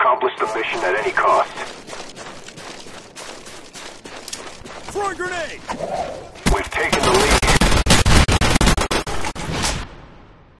Accomplish the mission at any cost. Throw a grenade!